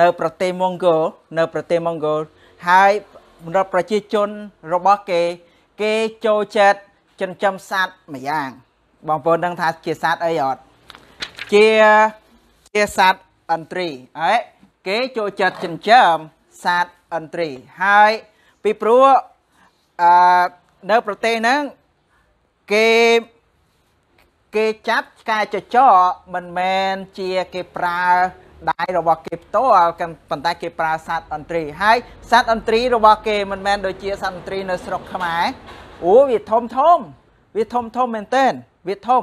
នៅ ប្រទេសម៉ុងហ្គោលនៅ ប្រទេសម៉ុងហ្គោលហើយរដ្ឋប្រជាជនរបស់គេ គេចូលចិត្តចិញ្ចឹមសត្វមួយយ៉ាង បងប្អូនដឹងថាជាសត្វអីអត់ជាជាសត្វអន្ត្រីហើយគេចូលចិត្តចិញ្ចឹមសត្វអន្ត្រីហើយពីព្រោះអឺនៅប្រទេសហ្នឹងគេគេចាប់ឆ្កែចចកមិនមែនជាគេប្រើ ដៃរបស់គេផ្ទាល់ប៉ុន្តែគេប្រើសត្វអន្ត្រីហើយសត្វអន្ត្រីរបស់គេមិនមែនដូចជាសត្វអន្ត្រីនៅស្រុកខ្មែរអូវាធំធំវាធំធំមែនទែនវាធំ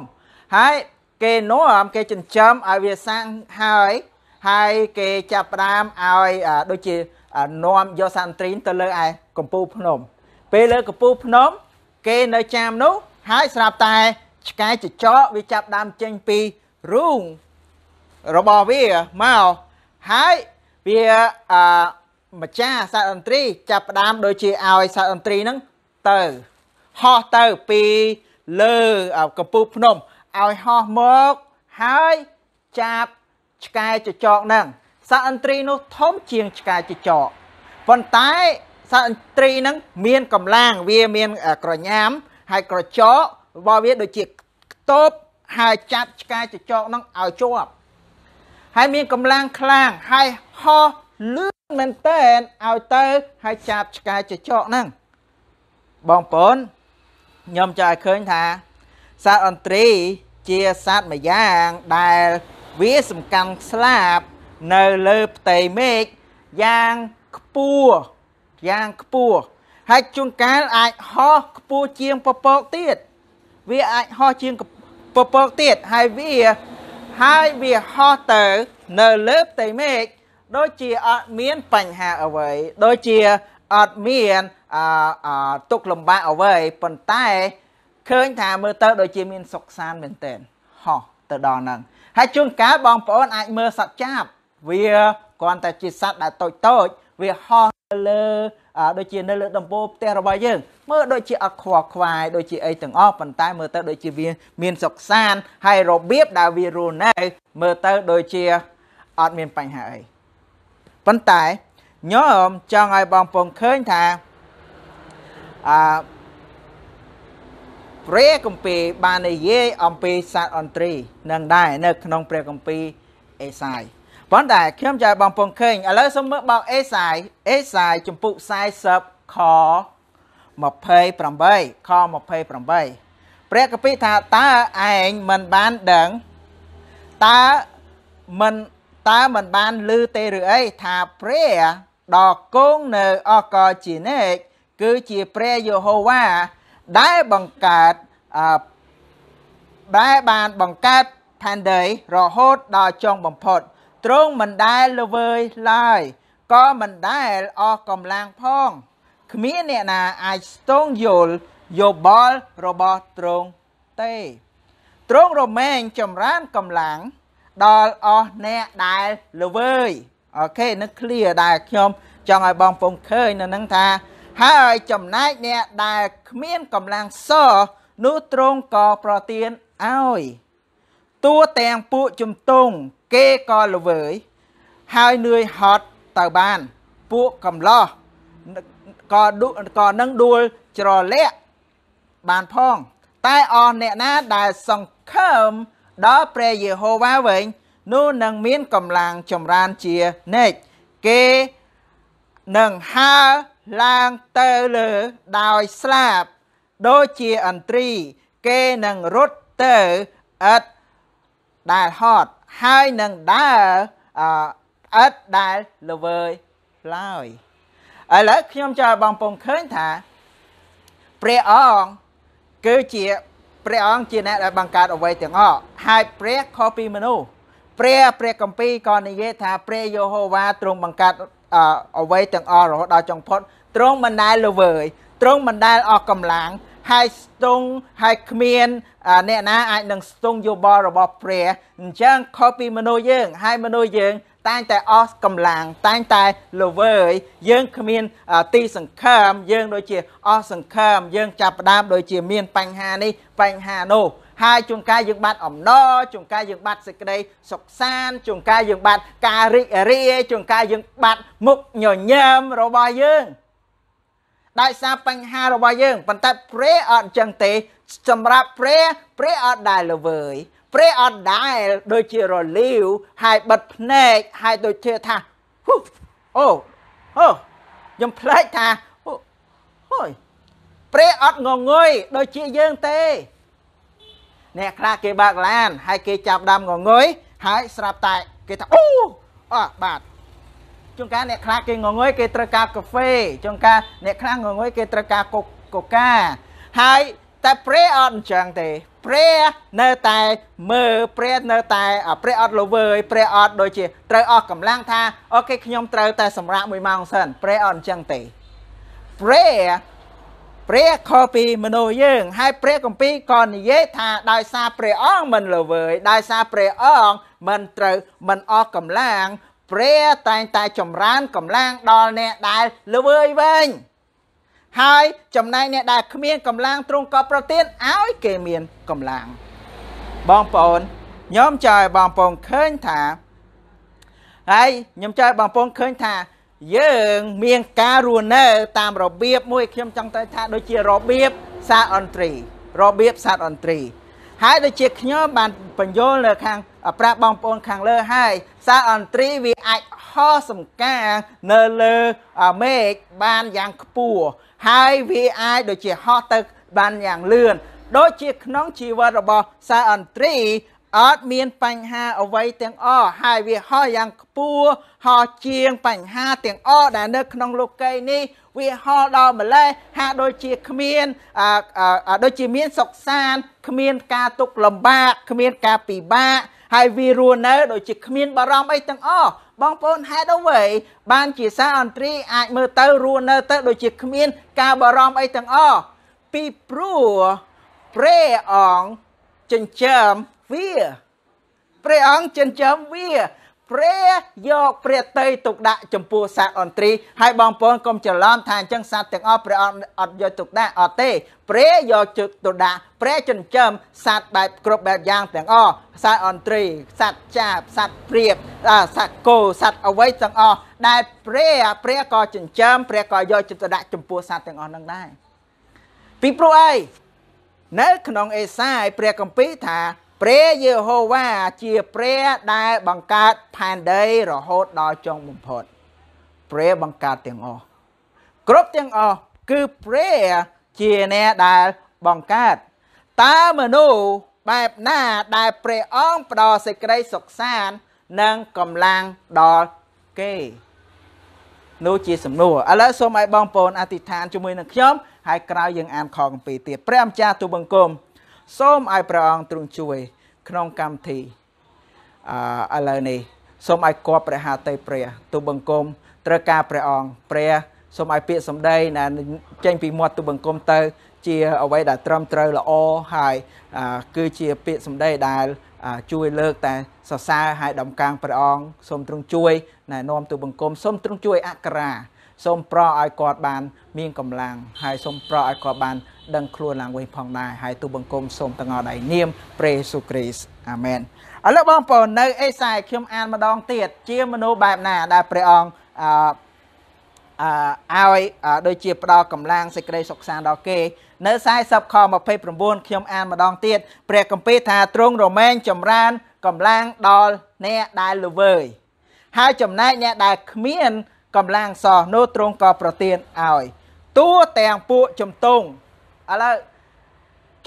ហើយគេនាំគេចិញ្ចឹមឲ្យវាសាំងហើយហើយគេចាប់ផ្ដើមឲ្យដូចជានាំយកសត្វអន្ត្រីទៅលើឯកំពូលភ្នំ ពេលលើកំពូលភ្នំ គេនៅចាមនោះហើយស្រាប់តែឆ្កែចចកវាចាប់ដើមចេញពីរូង របស់វាមកហើយវាអឺម្ចាស់សត្វអន្ត្រីចាប់ផ្ដើមដូចជាឲ្យសត្វអន្ត្រីហ្នឹងទៅហោះទៅពីលើកំពូលភ្នំឲ្យហោះមកហើយចាប់ឆ្កែចចកហ្នឹងសត្វអន្ត្រីនោះធំជាងឆ្កែចចកប៉ុន្តែសត្វអន្ត្រីហ្នឹងមានកម្លាំងវាមានក្រញាំហើយក្រចករបស់វាដូចជាខ្ទប់ហើយចាប់ឆ្កែចចកហ្នឹងឲ្យជាប់ ហើយមានកម្លាំងខ្លាំងហើយហោះលឿនមែនតើឲ្យទៅហើយចាប់ឆ្កែចចកហ្នឹងបងប្អូនខ្ញុំចង់ឲ្យឃើញថាសត្វអន្ត្រីជាសត្វមួយយ៉ាងដែលវាសំខាន់ស្លាបនៅលើផ្ទៃមេឃយ៉ាងខ្ពស់យ៉ាងខ្ពស់ហើយជួនកាលអាចហោះខ្ពស់ជាងពពកទៀតវាអាចហោះជាងពពកទៀតហើយវា ហើយវាហោះទៅនៅលើផ្ទៃមេឃដូចជាអត់មានបញ្ហាអ្វីដូចជាអត់មានអឺទុកលំបាកអ្វីប៉ុន្តែឃើញថាមើលទៅដូចជាមានសុខសាន្តមែនទែនហោះទៅដល់ហ្នឹងហើយជួនកាលបងប្អូនអាចមើលសត្វចាបវាគ្រាន់តែជាសត្វដែលតូចតូចវាហោះលើដូចជានៅលើដំបូលផ្ទះរបស់យើង មើលដូចជាអត់ខ្វល់ខ្វាយដូចជាអីទាំងអស់ប៉ុន្តែមើលទៅដូចជាវាមានសុខសាន្តហើយរបៀបដែលវារស់នៅមើលទៅដូចជាអត់មានបញ្ហាអីប៉ុន្តែញោមចង់ឲ្យបងប្អូនឃើញថាអឺព្រះគម្ពីរបាននិយាយអំពីសត្វអន្ត្រីនឹងដែរនៅក្នុងព្រះគម្ពីរអេសាយប៉ុន្តែខ្ញុំចង់បងប្អូនឃើញឥឡូវសូមមើលបោកអេសាយអេសាយចំពុក40ខ 28ខ28ព្រះគម្ពីរថាតើឯងមិនបានដឹងតើមិនតើមិនបានឮទេឬអីថាព្រះដ៏គង់នៅអកលជានិច្ចគឺជាព្រះយេហូវ៉ាដែលបង្កើតអឺដែលបានបង្កើតផែនដីរហូតដល់ចុងបំផុតទ្រង់មិនដែលល្វើយឡើយក៏មិនដែលអស់កម្លាំងផង គ្មានអ្នកណាអាចស្ទង់យល់យោបល់របស់ទ្រង់ទេទ្រង់រមែងចម្រើនកម្លាំងដល់អស់អ្នកដែលល្វើយអូខេនឹង clear ដែលខ្ញុំចង់ឲ្យបងប្អូនឃើញនៅនឹងថា ហើយចំណែកអ្នកដែលគ្មានកម្លាំងសនោះទ្រង់ក៏ប្រទានឲ្យតួទាំងពួកជំទង់គេក៏ល្វើយហើយនឿយហត់ទៅបាន ពួកកំឡោះ ក៏ក៏នឹងដួលច្រលាក់បានផង តែអស់អ្នកណាដែលសង្ឃឹមដល់ព្រះយេហូវ៉ាវិញនោះនឹងមានកម្លាំងចម្រើនជានិច្ចគេនឹងហើរឡើងទៅលើដោយស្លាបដូចជាអន្ត្រី គេនឹងរត់ទៅឥតដែលហត់ហើយនឹងដើរអឥតដែលល្វើយឡើយ ឥឡូវខ្ញុំចង់ឲ្យបងប្អូនឃើញថាព្រះអង្គគឺជាព្រះអង្គជាអ្នកដែលបង្កើតអ្វីទាំងអស់ហើយព្រះខុសពីមនុស្សព្រះព្រះគម្ពីរក៏និយាយថាព្រះយេហូវ៉ាទ្រង់បង្កើតអ្វីទាំងអស់រហូតដល់ចុងផុតទ្រង់មិនដែលល្វើយទ្រង់មិនដែលអស់កម្លាំងហើយស្ទង់ហើយគ្មានអ្នកណាអាចនឹងស្ទង់យោបល់របស់ព្រះអញ្ចឹងខុសពីមនុស្សយើងហើយមនុស្សយើង តែងតែអស់កម្លាំងតែងតែល្វើយយើងគ្មានទីសង្ឃឹមយើងដូចជាអស់សង្ឃឹមយើងចាប់ផ្ដើមដូចជាមានបញ្ហានេះបញ្ហានោះហហើយជួនកាលយើងបាត់អំណរជួនកាលយើងបាត់សេចក្តីសុខសាន្តជួនកាលយើងបាត់ការរីករាយជួនកាលយើងបាត់មុខញញើមរបស់យើងដោយសារបញ្ហារបស់យើងប៉ុន្តែព្រះអត់អញ្ចឹងទេ សម្រាប់ព្រះព្រះអត់ដែលល្វើយព្រះអត់ដែលដូចជារលាវហើយបិទភ្នែកហើយដូចជាថាអូអូខ្ញុំផ្លែកថាអូយព្រះអត់ងងុយដូចជាយើងទេអ្នកខ្លះគេបើកឡានហើយគេចាប់ដាំងងុយហើយស្រាប់តែគេថាអូអោះបាទជួនកាលអ្នកខ្លះគេងងុយគេត្រូវការកាហ្វេជួនកាលអ្នកខ្លះងងុយគេត្រូវការកូកូកាហើយ តែព្រះអត់អញ្ចឹងទេ ព្រះនៅតែមើលព្រះនៅតែព្រះអត់ល្វើយព្រះអត់ដូចជាត្រូវអស់កម្លាំងថាអូខេខ្ញុំត្រូវតែសម្រាប់1ម៉ោងសិនព្រះអត់អញ្ចឹងទេព្រះព្រះខុសពីមនុស្សយើង ហើយព្រះគម្ពីរក៏និយាយថាដោយសារព្រះអង្គមិនល្វើយដោយសារព្រះអង្គមិនត្រូវមិនអស់កម្លាំងព្រះតែងតែចម្រើនកម្លាំងដល់អ្នកដែលល្វើយវិញ ហើយចំណែកអ្នកដែលគ្មានកម្លាំងទ្រង់ក៏ប្រទានឲ្យគេមានកម្លាំងបងប្អូនខ្ញុំចង់ឲ្យបងប្អូនឃើញថាហើយខ្ញុំចង់ឲ្យបងប្អូនឃើញថា យើងមានការរស់នៅតាមរបៀបមួយខ្ញុំចង់ទៅថាដូចជារបៀបសាអន្ត្រីរបៀបសាអន្ត្រីហើយដូចជាខ្ញុំបានបញ្យល់នៅខាងប្រាស់បងប្អូនខាងលើហើយសាអន្ត្រីវាអាចហោះសំការនៅលើមេឃបានយ៉ាងខ្ពស់ ហើយវាអាចដូចជាហោះទៅបានយ៉ាងលឿនដូចជាក្នុងជីវិតរបស់សាអន្ត្រី អត់មានបញ្ហាអ្វីទាំងអស់ហើយវាហោះយ៉ាងខ្ពស់ហោះជាងបញ្ហាទាំងអស់ដែលនៅក្នុងលោកីនេះវាហោះដល់ម្លេះហាក់ដូចជាគ្មានដូចជាមានសុខសាន្តគ្មានការទុកលំបាកគ្មានការពិបាកហើយវារស់នៅដូចជាគ្មានបារម្ភអីទាំងអស់បងប្អូនហេតុអ្វីបានជាសារអន្ត្រីអាចមើលទៅរស់នៅទៅដូចជាគ្មានការបារម្ភអីទាំងអស់ពីព្រោះព្រះអង្គចិញ្ចឹម វាព្រះអង្គចិញ្ចឹមវាព្រះយកព្រះតីទុកដាក់ចំពោះសត្វអន្ត្រីហើយបងប្អូនកុំច្រឡំថាអញ្ចឹងសត្វទាំងអស់ព្រះអង្គអត់យកទុកដាក់អត់ទេព្រះយកជឹកទុកដាក់ព្រះចិញ្ចឹមសត្វបែបគ្រប់បែបយ៉ាងទាំងអស់សត្វអន្ត្រីសត្វចាបសត្វព្រាបសត្វគោសត្វអ្វីទាំងអស់ដែលព្រះព្រះក៏ចិញ្ចឹមព្រះក៏យកចិត្តទុកដាក់ចំពោះសត្វទាំងអស់នឹងដែរពីព្រោះអីនៅក្នុងអេសាយព្រះគម្ពីរថា ព្រះយេហូវ៉ាជាព្រះដែលបង្កើតផែនដីរហូតដល់ចុងបំផុតព្រះបង្កើតទាំងអស់គ្រប់ទាំងអស់គឺព្រះជាអ្នកដែលបង្កើតតើមនុស្សបែបណាដែលព្រះអង្គផ្ដល់សេចក្តីសុខសាន្តនិងកម្លាំងដល់គេនោះជាសំណួរឥឡូវសូមឲ្យបងប្អូនអធិដ្ឋានជាមួយនឹងខ្ញុំហើយក្រោយយើងអានខគម្ពីរទៀតព្រះម្ចាស់ទូបង្គំ សូមឲ្យព្រះអង្គទ្រង់ជួយ ក្នុងកម្មវិធីអឺឥឡូវនេះសូមឲ្យគប់ព្រះハតីព្រះទូបង្គំត្រូវការព្រះអង្គព្រះសូមឲ្យពាក្យសម្ដីដែលចេញពីមាត់ទូបង្គំទៅ ជាអ្វីដែលត្រឹមត្រូវល្អហើយគឺជាពាក្យសម្ដីដែលជួយលើកតែសរសើរឲ្យដំកាំងព្រះអង្គសូមទ្រង់ជួយណែនាំទូបង្គំសូមទ្រង់ជួយអក្ខរាសូមប្រោឲ្យគាត់បាន មានកម្លាំងហើយសូមប្រោឲ្យគាត់បាន ដឹងខ្លួនឡើងវិញផងដែរហើយទូបង្គំសូមទាំងអស់ដៃនាមព្រះយេស៊ូវគ្រីស្ទអាមែនឥឡូវបងប្អូននៅអេសាយខ្ញុំអានម្ដងទៀតជាមនុស្សបែបណាដែលព្រះអង្គអឺឲ្យដូចជាផ្ដល់កម្លាំងសេចក្តីសុខសាន្តដល់គេ នៅ40ខ29ខ្ញុំអានម្ដងទៀតព្រះគម្ពីរថាទ្រង់រមែងចម្រើនកម្លាំងដល់អ្នកដែលល្វើយហើយចំណែកអ្នកដែលគ្មានកម្លាំងសោះនោះទ្រង់ក៏ប្រទានឲ្យតួទាំងពួកជំទង់ ឥឡូវ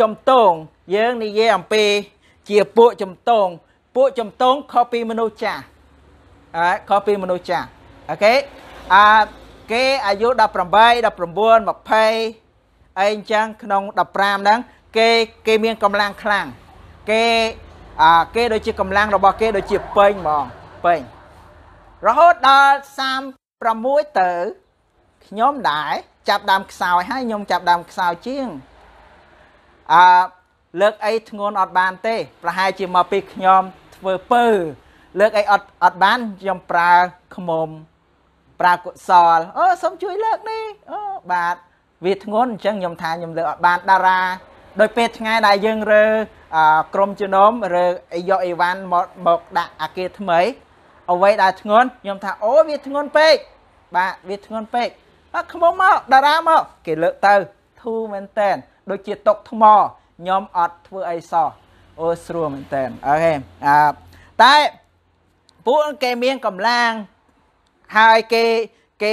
ជំទង់យើងនិយាយអំពីជាពួកជំទង់ពួកជំទង់ខុសពីមនុស្សចាស់អើខុសពីមនុស្សចាស់អូខេអាគេអាយុ18 19 20អីអញ្ចឹងក្នុង15ហ្នឹងគេគេមានកម្លាំងខ្លាំងគេអាគេដូចជាកម្លាំងរបស់គេដូចជាពេញហ្មងពេញរហូតដល់36ទៅ ខ្ញុំដែរចាប់ដើមខ្សោយហើយខ្ញុំចាប់ដើមខ្សោយជាងអឺលើកអីធ្ងន់អត់បានទេ ប្រហែលជាមកពីខ្ញុំធ្វើពើ លើកអីអត់អត់បានខ្ញុំប្រើខ្មុំប្រើកុសលអូសូមជួយលើកនេះអូបាទវាធ្ងន់អញ្ចឹងខ្ញុំថាខ្ញុំលើកអត់បានតារាដោយពេលថ្ងៃដែលយើងរើអាក្រុមជំនុំឬយកអីវ៉ាន់មកមកដាក់អាគារថ្មីអ្វីដែលធ្ងន់ខ្ញុំថាអូវាធ្ងន់ពេកបាទវាធ្ងន់ពេក អត់ខ្មុំមកតារាមកគេលើកទៅធូរមែនតែនដូចជាតុកថ្មខ្ញុំអត់ធ្វើអីសោះអូស្រួលមែនតែនអូខេអឺតែពួកគេមានកម្លាំងហើយគេគេ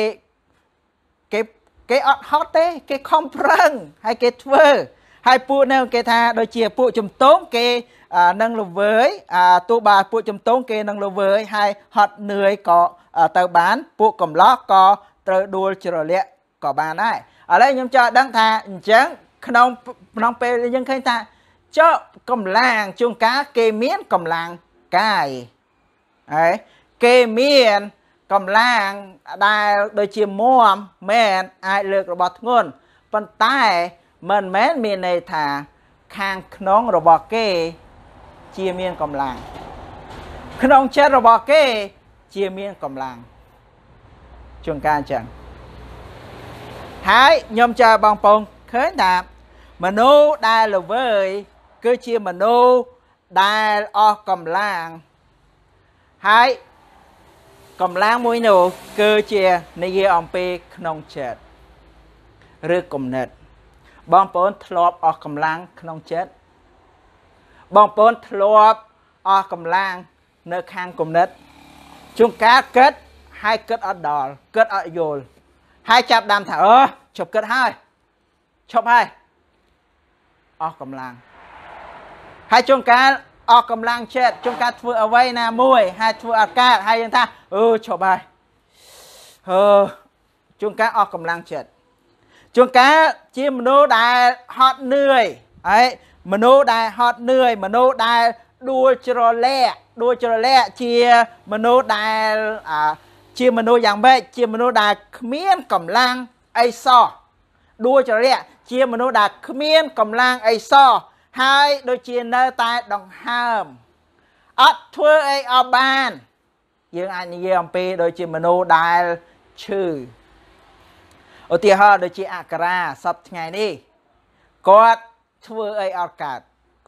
គេគេអត់ហត់ទេគេខំប្រឹងហើយគេធ្វើហើយពួកនៅគេថាដូចជាពួកជំទង់គេនឹងល្វើយទោះបើពួកជំទង់គេនឹងល្វើយហើយហត់នឿយក៏ទៅបាន ពួកកំឡោះក៏ ត្រូវដួលជ្រលាក់ក៏បានដែរឥឡូវខ្ញុំចង់ដឹងថាអញ្ចឹងក្នុងក្នុងពេលយើងឃើញថាចុះកម្លាំងជួនកាលគេមានកម្លាំងកាយហើយគេមានកម្លាំងដែលដូចជាមមមែនអាចលើករបស់ធ្ងន់ប៉ុន្តែមិនមែនមានន័យថាខាងក្នុងរបស់គេជាមានកម្លាំងក្នុងចិត្តរបស់គេជាមានកម្លាំង ជួនកាលអញ្ចឹងហើយខ្ញុំចើបងប្អូនឃើញថាមនុស្សដែលល្វើយគឺជាមនុស្សដែលអស់កម្លាំងហើយកម្លាំងមួយនោះគឺជានិយាយអំពីក្នុងចិត្តឬគំនិតបងប្អូនធ្លាប់អស់កម្លាំងក្នុងចិត្តបងប្អូនធ្លាប់អស់កម្លាំងនៅខាងគំនិតជួនកាលគិត ហើយគិតអត់ដល់គិតអត់យល់ហើយចាប់ដើមថាអឺជប់គិតហើយឈប់ហើយអស់កម្លាំងហើយជួនកាលអស់កម្លាំងចិត្តជួនកាលធ្វើអ្វីណាមួយហើយធ្វើអត់កើតហើយយើងថាអឺឈប់ហើយអឺជួនកាលអស់កម្លាំងចិត្តជួនកាលជាមនុស្សដែលហត់នឿយហើយមនុស្សដែលហត់នឿយមនុស្សដែលដួលច្រលែកដួលច្រលែកជាមនុស្សដែល ជាមនុស្សយ៉ាងម៉េចជាមនុស្សដែលគ្មានកម្លាំងអីសោះដួលច្រលែកជាមនុស្សដែលគ្មានកម្លាំងអីសោះហើយដូចជានៅតែដង្ហើមអត់ធ្វើអីអត់បាន យើងអាចនិយាយអំពីដូចជាមនុស្សដែលឈឺឧទាហរណ៍ដូចជាអក្សរាសពថ្ងៃនេះគាត់ធ្វើអីអត់កើត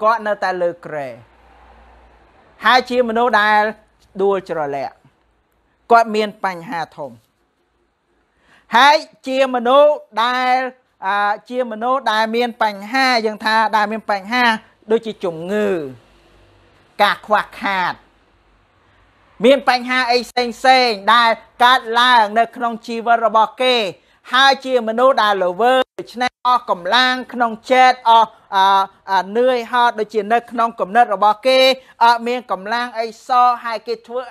គាត់នៅតែលើក្រែហើយជាមនុស្សដែលដួលច្រលាក់ គាត់មានបញ្ហាធំហើយជាមនុស្សដែលជាមនុស្សដែលមានបញ្ហាយើងថាដែលមានបញ្ហា ដូចជាជំងឺ ការខ្វះខាត មានបញ្ហាអីផ្សេងផ្សេងដែលកើតឡើងនៅក្នុងជីវិតរបស់គេ ហើយជាមនុស្សដែលល្វើ ដូច្នេះអស់កម្លាំងក្នុងចិត្តអស់នឿយហត់ដូចជានៅក្នុងគំនិតរបស់គេអត់មានកម្លាំងអីសហើយគេធ្វើ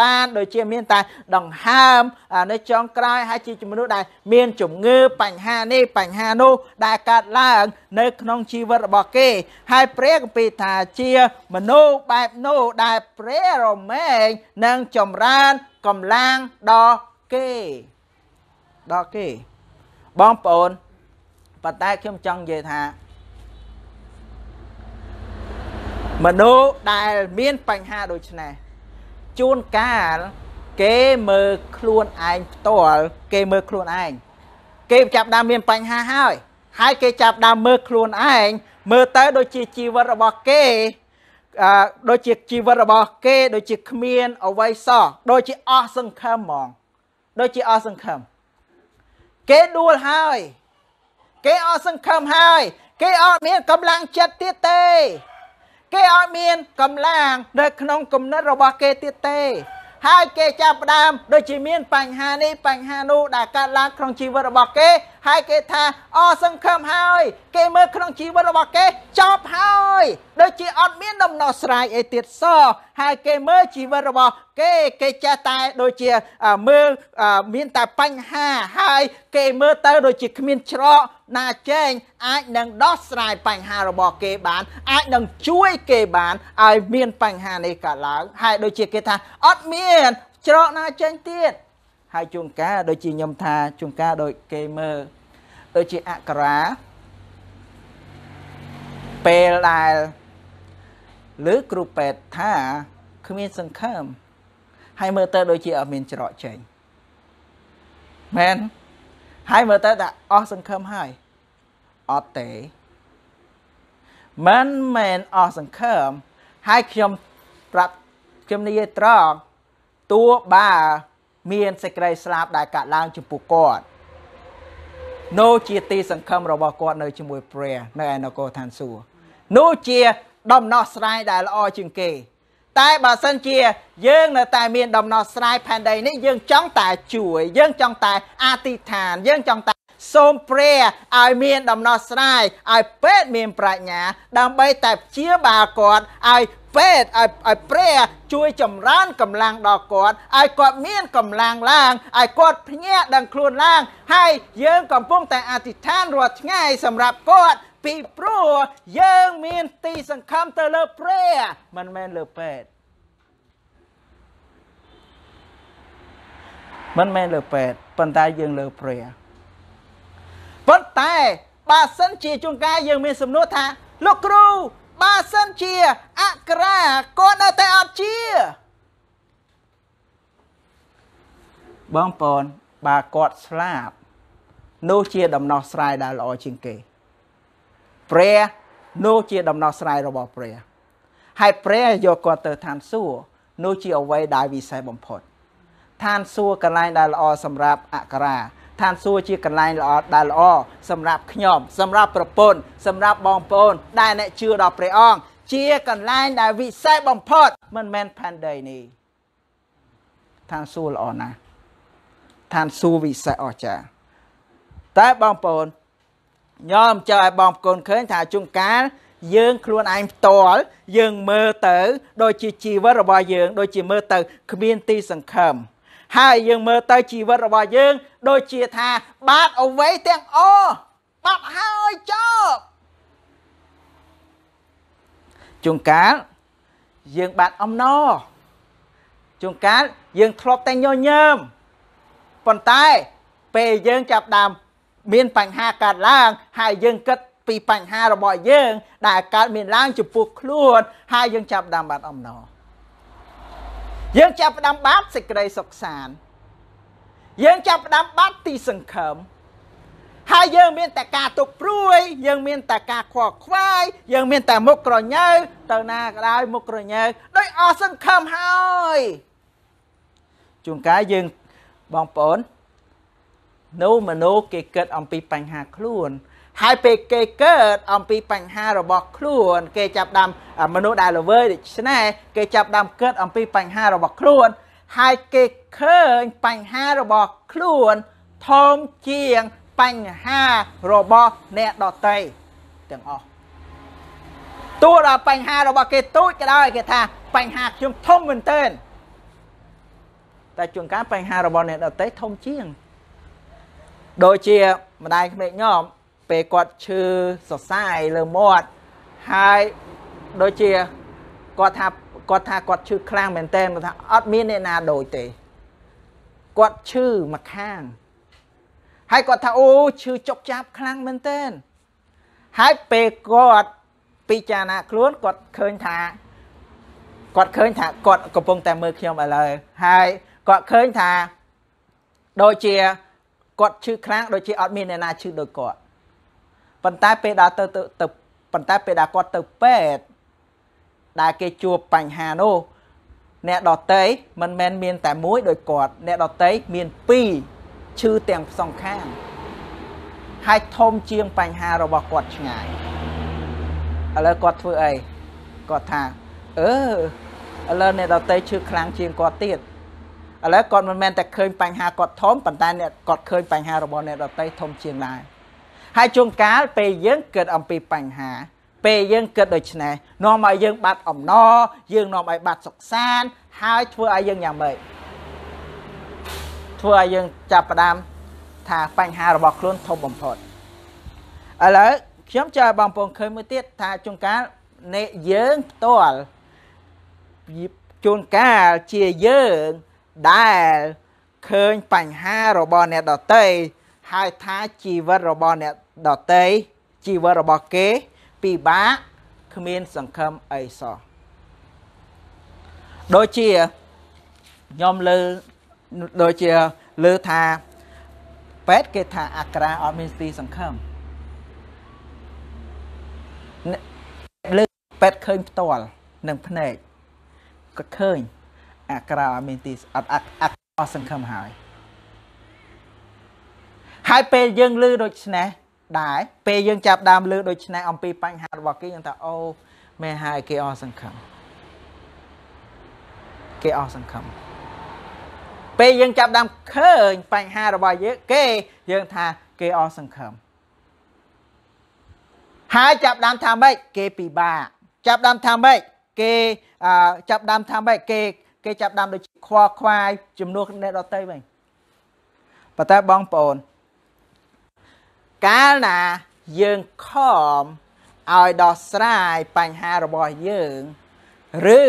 បានដូចជាមានតែដង្ហើមនៅចុងក្រោយហើយជាមនុស្សដែលមានជំងឺបញ្ហានេះបញ្ហានោះដែលកើតឡើងនៅក្នុងជីវិតរបស់គេ ហើយព្រះគម្ពីរថាជាមនុស្សបែបនោះដែលព្រះរមែងនឹងចម្រើនកម្លាំងដល់គេដល់គេបងប្អូន ប៉ុន្តែខ្ញុំចង់និយាយថាមនុស្សដែលមានបញ្ហាដូចនេះជួនកាលគេមើលខ្លួនឯងផ្ទាល់គេមើលខ្លួនឯងគេចាប់ដើមមានបញ្ហាហើយ ហើយគេចាប់ដើមមើលខ្លួនឯងមើលទៅដូចជាជីវិតរបស់គេអឺដូចជាជីវិតរបស់គេ ដូចជាគ្មានអវ័យសោះដូចជាអស់សង្ឃឹមហ្មង ដូចជាអស់សង្ឃឹមគេដួលហើយ គេអត់សង្ឃឹមហើយគេអត់មានកម្លាំងចិត្តទៀតទេ គេអត់មានកម្លាំងនៅក្នុងគំនិតរបស់គេទៀតទេ ហើយគេចាប់ផ្ដើមដូចជាមានបញ្ហានេះបញ្ហានោះដែលកើតឡើងក្នុងជីវិតរបស់គេ ហើយគេថាអសង្ឃឹមហើយ គេមើលក្នុងជីវិតរបស់គេចប់ហើយ ដូចជាអត់មានដំណោះស្រាយអីទៀតសោះហើយគេមើលជីវិតរបស់គេគេចេះតែដូចជាមើលមានតែបញ្ហាហើយគេមើលទៅដូចជាគ្មានច្រកណាចេញអាចនឹងដោះស្រាយបញ្ហារបស់គេបាន អាចនឹងជួយគេបានឲ្យមានបញ្ហានេះកើតឡើងហើយដូចជាគេថាអត់មានច្រកណាចេញទៀតហើយជួនកាលដូចជាខ្ញុំថាជួនកាលដូចគេមើលដូចជាអក្សរា ពេលដែលឬគ្រូពេទ្យថាគ្មានសង្ឃឹមហើយមើលទៅដូចជាអត់មានច្រកចេញមែនហើយមើលទៅថាអស់សង្ឃឹមហើយអត់ទេមិនមែនអស់សង្ឃឹមហើយខ្ញុំប្រាប់ខ្ញុំនិយាយត្រង់តួបើមានសេចក្តីស្លាប់ដែលកាត់ឡើងចំពោះគាត់នោះជាទីសង្ឃឹមរបស់គាត់នៅជាមួយព្រះនៅឯនគរឋានសួគ៌ នោះជាដំណោះស្រាយដែលល្អជាងគេ តែបើសិនជាយើងនៅតែមានដំណោះស្រាយផែនដីនេះយើងចង់តែជួយ យើងចង់តែអធិដ្ឋានយើងចង់តែ សូមព្រះឲ្យមានដំណោះស្រាយឲ្យពេទ្យមានប្រាជ្ញា ដើម្បីតែព្យាបាលគាត់ឲ្យពេទ្យឲ្យឲ្យព្រះជួយចម្រើនកម្លាំងដល់គាត់ឲ្យគាត់មានកម្លាំងឡើងឲ្យគាត់ភ្ញាក់ដឹងខ្លួនឡើង ហើយយើងកំពុងតែអធិដ្ឋានរាល់ថ្ងៃសម្រាប់គាត់ពីព្រោះយើងមានទីសង្ឃឹមទៅលើព្រះមិនមែនលើពេទ្យមិនមែនលើពេទ្យប៉ុន្តែយើងលើព្រះ ប៉ុន្តែបើសិនជាជួនកាលយើងមានសំណួរថា លោកគ្រូបើសិនជាអក្រាគាត់នៅតែអត់ជាបងប្អូនបើគាត់ស្លាប់នោះជាដំណោះស្រាយដែលល្អជាងគេ ព្រះនោះជាដំណោះស្រាយរបស់ព្រះហើយព្រះយកគាត់ទៅឋានសួគ៌នោះជាអ្វីដែលវិសេសបំផុតឋានសួគ៌កន្លែងដែលល្អសម្រាប់អក្រា ឋានសួគ៌ជាកន្លែងល្អដែលល្អសម្រាប់ខ្ញុំសម្រាប់ប្រពន្ធសម្រាប់បងប្អូន ដែលអ្នកជឿដល់ព្រះអង្គជាកន្លែងដែលវិសេសបំផុតមិនមែនផែនដីនេះឋានសួគ៌ល្អណាស់ឋានសួគ៌វិសេសអស្ចារ្យតែបងប្អូនញោមចៅឲ្យបងប្អូនឃើញថាជួនកាលយើងខ្លួនឯងផ្ទាល់យើងមើលទៅ ដូចជាជីវិតរបស់យើង ដូចជាមើលទៅគ្មានទីសង្ឃឹម ហើយយើងមើលទៅជីវិតរបស់យើង ដូចជាថាបាត់អ្វីទាំងអស់បាត់ហើយចប់ជួនកាលយើងបាត់អំណរជួនកាលយើងធ្លាប់តែញញើមប៉ុន្តែពេលយើងចាប់ដើមមានបញ្ហាកើតឡើង ហើយយើងគិតពីបញ្ហារបស់យើង ដែលកើតមានឡើងចំពោះខ្លួនហើយយើងចាប់ដើមបាត់អំណរ យើងចាប់ផ្ដើមបាត់សេចក្តីសុខសាន្តយើងចាប់ផ្ដើមបាត់ទីសង្ឃឹមហើយយើងមានតែការទុកព្រួយ យើងមានតែការខ្វល់ខ្វាយយើងមានតែមុខក្រញើទៅណាក៏ដោយមុខក្រញើដោយអស់សង្ឃឹមហើយជួនកាលយើងបងប្អូននោះមនុស្សគេគិតអំពីបញ្ហាខ្លួន ហើយពេលគេកើតអំពីបញ្ហារបស់ខ្លួន គេចាប់ដាំមនុស្សដែលល្វើយដូច្នេះគេចាប់ដាំកើតអំពីបញ្ហារបស់ខ្លួន ហើយគេឃើញបញ្ហារបស់ខ្លួនធំជាងបញ្ហារបស់អ្នកដតីទាំងអស់ទោះដល់បញ្ហារបស់គេទូចក៏ដោយគេថាបញ្ហាខ្ញុំធំមែនទែនតែជួនកាលបញ្ហារបស់អ្នកដតីធំជាង ដូចជាម្ដាយក្មេកញោម ពេលគាត់ឈឺសរសៃលើមាត់ហើយដូចជាគាត់ថាគាត់ថាគាត់ឈឺខ្លាំងមែនតើគាត់ថាអត់មានអ្នកណាដូចទេគាត់ឈឺមួយខាងហើយគាត់ថាអូឈឺចុកចាប់ខ្លាំងមែនតើហើយពេលគាត់ពិចារណាខ្លួនគាត់ឃើញថាគាត់ឃើញថាគាត់កំពុងតែមើលខ្ញុំឥឡូវហើយគាត់ឃើញថាដូចជាគាត់ឈឺខ្លាំងដូចជាអត់មានអ្នកណាឈឺដូចគាត់ ប៉ុន្តែពេលដល់ទៅទៅប៉ុន្តែពេលដែលគាត់ទៅពេទ្យដែលគេជួបបញ្ហានោះ អ្នកដតីមិនមែនមានតែមួយដូចគាត់ អ្នកដតីមាន2ឈឺទាំងសងខាងហើយធំជាងបញ្ហារបស់គាត់ឆ្ងាយឥឡូវគាត់ធ្វើអីគាត់ថាអឺឥឡូវអ្នកដតីឈឺខ្លាំងជាងគាត់ទៀតឥឡូវគាត់មិនមែនតែឃើញបញ្ហាគាត់ធំប៉ុន្តែអ្នកគាត់ឃើញបញ្ហារបស់អ្នកដតីធំជាងដែរ ហើយជួនកាលពេលយើងគិតអំពីបញ្ហា ពេលយើងគិតដូច្នេះនាំឲ្យយើងបាត់អំណរយើងនាំឲ្យបាត់សុខសាន្តហើយធ្វើឲ្យយើងយ៉ាងម៉េចធ្វើឲ្យយើងចាប់ផ្ដើមថាបញ្ហារបស់ខ្លួនធំបំផុតឥឡូវខ្ញុំចង់ឲ្យបងប្អូនឃើញមួយទៀតថាជួនកាលអ្នកយើងផ្ទាល់ជួនកាលជាយើងដែលឃើញបញ្ហារបស់អ្នកដតីហើយថាជីវិតរបស់អ្នក ដតីជីវិតរបស់គេពិបាកគ្មានសង្ឃឹមអីសោះដូចជាខ្ញុំលើដូចជាលើថាពេទ្យគេថាអាក្រាអត់មានទីសង្ឃឹមពេទ្យឃើញផ្ទាល់នឹងភ្នែកក៏ឃើញអាក្រៅអត់មានទីអត់អត់អត់សង្ឃឹមហើយហើយពេលយើងលឺដូច្នេះ ដែរពេលយើងចាប់ដើមលឺដូច្នេះអំពីបញ្ហារបស់គេយើងថាអូមែនហើយគេអស់សង្ឃឹមគេអស់សង្ឃឹមពេលយើងចាប់ដើមឃើញបញ្ហារបស់យើងគេយើងថាគេអស់សង្ឃឹមហើយចាប់ដើមថាម៉េចគេពិបាកចាប់ដើមថាម៉េចគេចាប់ដើមថាម៉េចគេគេចាប់ដើមដូចខ្វល់ខ្វាយជំនួសអ្នកដទៃវិញប៉ុន្តែបងប្អូន កាលណាយើងខំឲ្យដោះស្រាយបញ្ហារបស់យើងឬ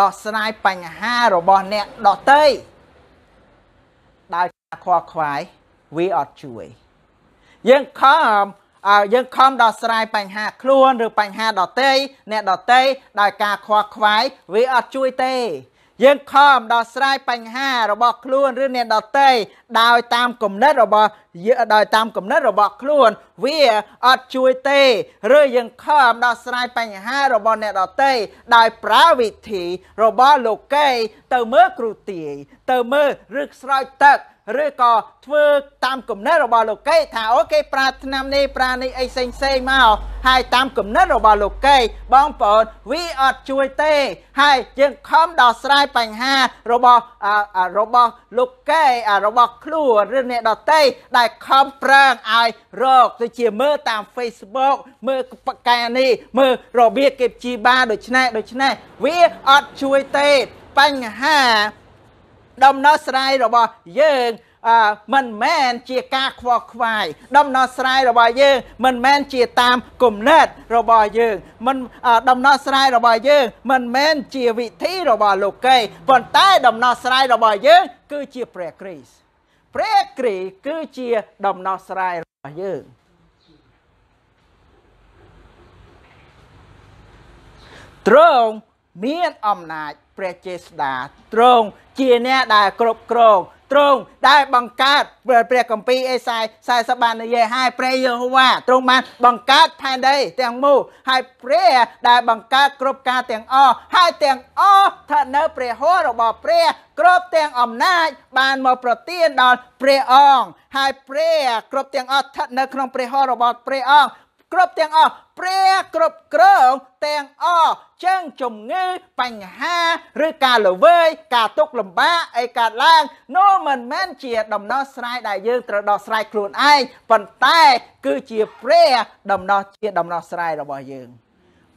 ដោះស្រាយបញ្ហារបស់អ្នកដទៃដោយការខ្វល់ខ្វាយវាអត់ជួយ យើងខំយើងខំដោះស្រាយបញ្ហាខ្លួនឬបញ្ហាដតីអ្នកដតីដោយការខ្វល់ខ្វាយវាអត់ជួយទេ យើងខំដោះស្រាយបញ្ហារបស់ខ្លួនឬអ្នកដតីដោយតាមគំនិតរបស់ដោយតាមគំនិតរបស់ខ្លួន វាអត់ជួយទេឬយើងខំដោះស្រាយបញ្ហារបស់អ្នកដតីដោយប្រើវិធីរបស់លោកីទៅមើលគ្រូទាយទៅមើលរឹកស្រោចទឹក ឬក៏ធ្វើតាមគំនិតរបស់លោកីថាអូគេប្រាថ្នានេះប្រានេះអីផ្សេងផ្សេងមកហើយតាមគំនិតរបស់លោកីបងប្អូនវាអត់ជួយទេហើយយើងខំដោះស្រាយបញ្ហារបស់របស់លោកីរបស់ខ្លួនឬអ្នកដតីដែលខំប្រឹងឲ្យរកទៅជាមើលតាម Facebook មើលបកែនេះមើលរបៀបគេព្យាបាលដូច្នេះដូច្នេះវាអត់ជួយទេបញ្ហា ដំណោះស្រាយរបស់យើងអឺមិនមែនជាការខ្វល់ខ្វាយដំណោះស្រាយរបស់យើងមិនមែនជាតាមគំនិតរបស់យើងមិនដំណោះស្រាយរបស់យើងមិនមែនជាវិធីរបស់លោកីប៉ុន្តែដំណោះស្រាយរបស់យើងគឺជាព្រះគ្រីស្ទព្រះគ្រីស្ទគឺជាដំណោះស្រាយរបស់យើងទ្រង់មានអំណាចព្រះចេស្តាទ្រង់ ជាអ្នកដែលគ្រប់គ្រងទ្រង់ដែលបង្កើតព្រះគម្ពីរអេសាយ40បាននិយាយហើយព្រះយេហូវ៉ាទ្រង់បានបង្កើតផែនដីទាំងមូលហើយព្រះដែលបង្កើតគ្រប់ការទាំងអស់ហើយទាំងអស់ស្ថិតនៅព្រះហស្ថរបស់ព្រះគ្រប់ទាំងអំណាចបានមកប្រទានដល់ព្រះអង្គហើយព្រះគ្រប់ទាំងអស់ស្ថិតនៅក្នុងព្រះហស្ថរបស់ព្រះអង្គ គ្រប់ទាំងអស់ព្រះគ្រប់គ្រងទាំងអស់ចឹងជំងឺបញ្ហាឬការល្វើយការទុកលំបាកអីកើតឡើងនោះមិនមែនជាដំណោះស្រាយដែលយើងត្រូវដោះស្រាយខ្លួនឯងប៉ុន្តែ គឺជាព្រះដំណោះជាដំណោះស្រាយរបស់យើង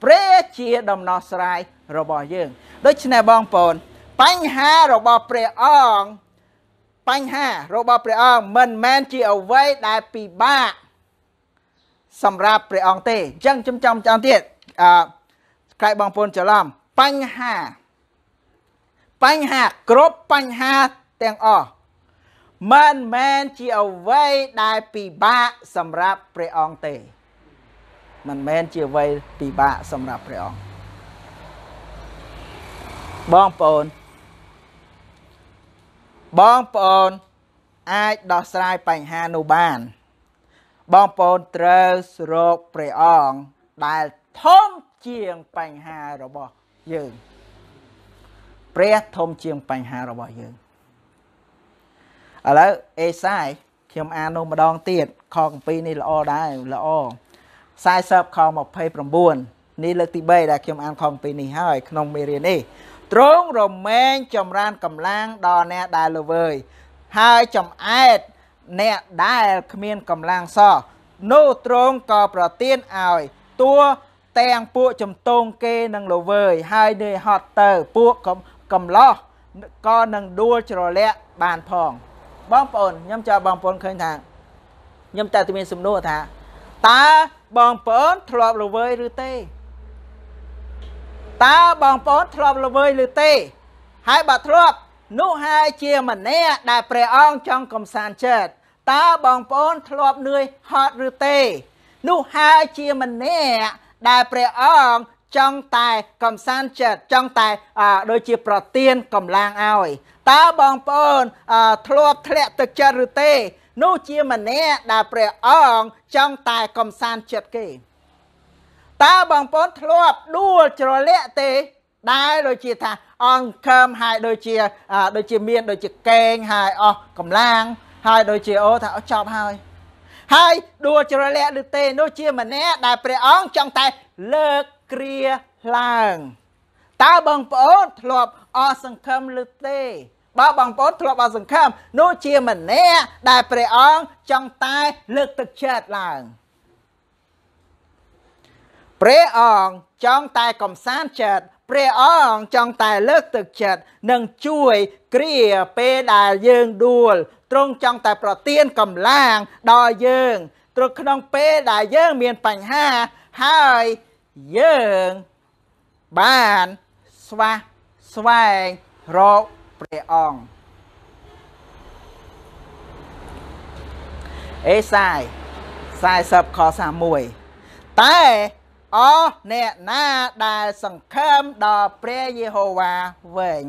ព្រះជាដំណោះស្រាយរបស់យើងដូច្នេះបងប្អូនបញ្ហារបស់ព្រះអង្គបញ្ហារបស់ព្រះអង្គមិនមែនជាអ្វីដែលពិបាក សម្រាប់ព្រះអង្គទេអញ្ចឹងខ្ញុំចង់ចង់ទៀតអឺក្រែកបងប្អូនច្រឡំបញ្ហាបញ្ហាគ្រប់បញ្ហាទាំងអស់មិនមែនជាអ្វីដែលពិបាកសម្រាប់ព្រះអង្គទេមិនមែនជាអ្វីពិបាកសម្រាប់ព្រះអង្គបងប្អូនបងប្អូនអាចដោះស្រាយបញ្ហានោះបាន បងប្អូនត្រូវរកព្រះអង្គដែលធំជាងបញ្ហារបស់យើងព្រះធំជាងបញ្ហារបស់យើងឥឡូវអេសាយខ្ញុំអាននោះម្ដងទៀតខគម្ពីរនេះល្អដែរល្អ40ខ29នេះលើកទី3ដែលខ្ញុំអានខគម្ពីរនេះហើយក្នុងមេរៀននេះទ្រង់រមែងចម្រើនកម្លាំងដល់អ្នកដែលល្វើយហើយចំអែត អ្នកដែលគ្មានកម្លាំងសោះនោះទ្រង់ក៏ប្រទានឲ្យតួទាំងពួកចំតងគេនឹងលវើយហើយនឿយហត់ទៅពួកកំឡោះក៏នឹងដួលច្រលាក់បានផងបងប្អូនខ្ញុំចង់បងប្អូនឃើញថាខ្ញុំតែមានសំណួរថាតើបងប្អូនធ្លាប់លវើយឬទេតើបងប្អូនធ្លាប់លវើយឬទេហើយបើធ្លាប់ នោះហើយជាម្នាក់ដែលព្រះអង្គចង់កំសាន្តចិត្តតើបងប្អូនធ្លាប់នឿយហត់ឬទេ នោះហើយជាម្នាក់ដែលព្រះអង្គចង់តែកំសាន្តចិត្តចង់តែដូចជាប្រទៀនកម្លាំងឲ្យតើបងប្អូនធ្លាប់ធ្លាក់ទឹកចិត្តឬទេនោះជាម្នាក់ដែលព្រះអង្គចង់តែកំសាន្តចិត្តគេតើបងប្អូនធ្លាប់ដួលច្រលាក់ទេ ដែលដូចជាថា អង្គខើមហើយដូចជាដូចជាមានដូចជាកេងហើយអស់កម្លាំងហើយដូចជាអូថាអស់ចប់ហើយហើយដួលច្រលាក់ឬទេនោះជាម្នាក់ដែលព្រះអង្គចង់តែលើកគ្រាឡើងតើបងប្អូនធ្លាប់អស់សង្ឃឹមឬទេបើបងប្អូនធ្លាប់អស់សង្ឃឹមនោះជាម្នាក់ដែលព្រះអង្គចង់តែលើកទឹកចិត្តឡើងព្រះអង្គចង់តែកំសាន្តចិត្ត ព្រះអង្គចង់តែលើកទឹកចិត្តនិងជួយគ្រាពេលដែលយើងដួលទ្រង់ចង់តែប្រទានកម្លាំងដល់យើងទ្រង់ក្នុងពេលដែលយើងមានបញ្ហាហើយយើងបានស្វះស្វែងរកព្រះអង្គអេសាយ40ខ31តែ អស់អ្នកណាដែលសង្ឃឹមដល់ព្រះយេហូវ៉ាវិញ